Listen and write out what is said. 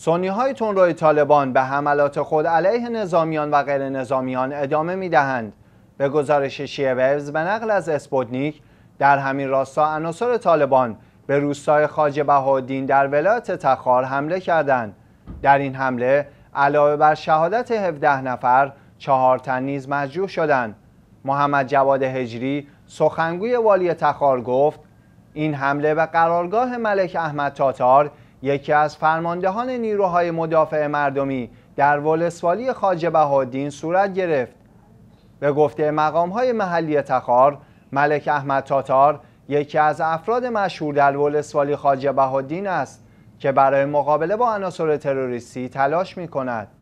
سنی های تندروی طالبان به حملات خود علیه نظامیان و غیر نظامیان ادامه می دهند. به گزارش شیعه ویوز به نقل از اسپوتنیک در همین راستا عناصر طالبان به روستای خواجه بهاءالدین در ولایت تخار حمله کردند. در این حمله علاوه بر شهادت 17 نفر چهار تن نیز مجروح شدند. محمد جواد هجری سخنگوی والی تخار گفت این حمله به قرارگاه ملک احمد تاتار یکی از فرماندهان نیروهای مدافع مردمی در ولسوالی خاج بهادین صورت گرفت. به گفته مقامهای محلی تخار، ملک احمد تاتار یکی از افراد مشهور در ولسوالی خاج بهادین است که برای مقابله با عناصر تروریستی تلاش می کند.